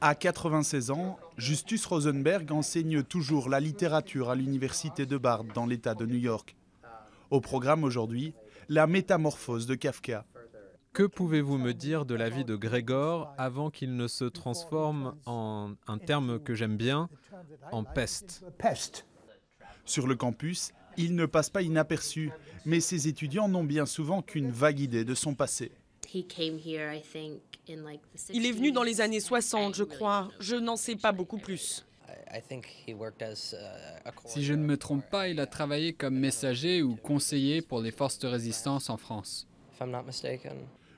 À 96 ans, Justus Rosenberg enseigne toujours la littérature à l'université de Bard dans l'État de New York. Au programme aujourd'hui, la métamorphose de Kafka. Que pouvez-vous me dire de la vie de Grégor avant qu'il ne se transforme en un terme que j'aime bien, en peste Sur le campus, il ne passe pas inaperçu, mais ses étudiants n'ont bien souvent qu'une vague idée de son passé. Il est venu dans les années 60, je crois. Je n'en sais pas beaucoup plus. Si je ne me trompe pas, il a travaillé comme messager ou conseiller pour les forces de résistance en France.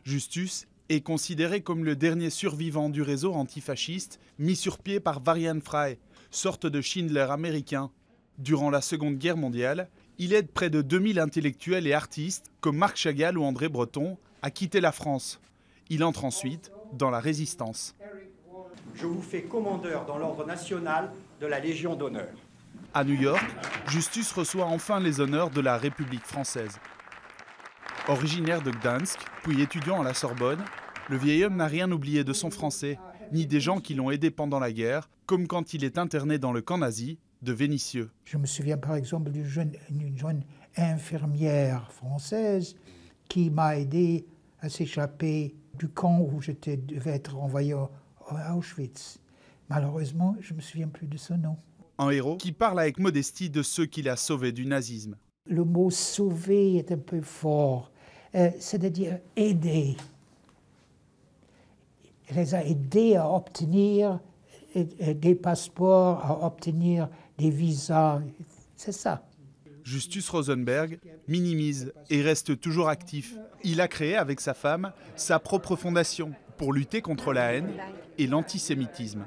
Justus est considéré comme le dernier survivant du réseau antifasciste mis sur pied par Varian Fry, sorte de Schindler américain. Durant la Seconde Guerre mondiale, il aide près de 2000 intellectuels et artistes comme Marc Chagall ou André Breton à quitter la France. Il entre ensuite dans la résistance. Je vous fais commandeur dans l'ordre national de la Légion d'honneur. À New York, Justus reçoit enfin les honneurs de la République française. Originaire de Gdansk, puis étudiant à la Sorbonne, le vieil homme n'a rien oublié de son français, ni des gens qui l'ont aidé pendant la guerre, comme quand il est interné dans le camp nazi de Vénissieux. Je me souviens par exemple d'une jeune, jeune infirmière française qui m'a aidé à s'échapper du camp où je devais être envoyé à Auschwitz. Malheureusement, je ne me souviens plus de son nom. Un héros qui parle avec modestie de ceux qu'il a sauvés du nazisme. Le mot sauver est un peu fort, euh, c'est-à-dire aider. Il les a aidés à obtenir euh, euh, des passeports, à obtenir des visas. C'est ça. Justus Rosenberg minimise et reste toujours actif. Il a créé avec sa femme sa propre fondation pour lutter contre la haine et l'antisémitisme.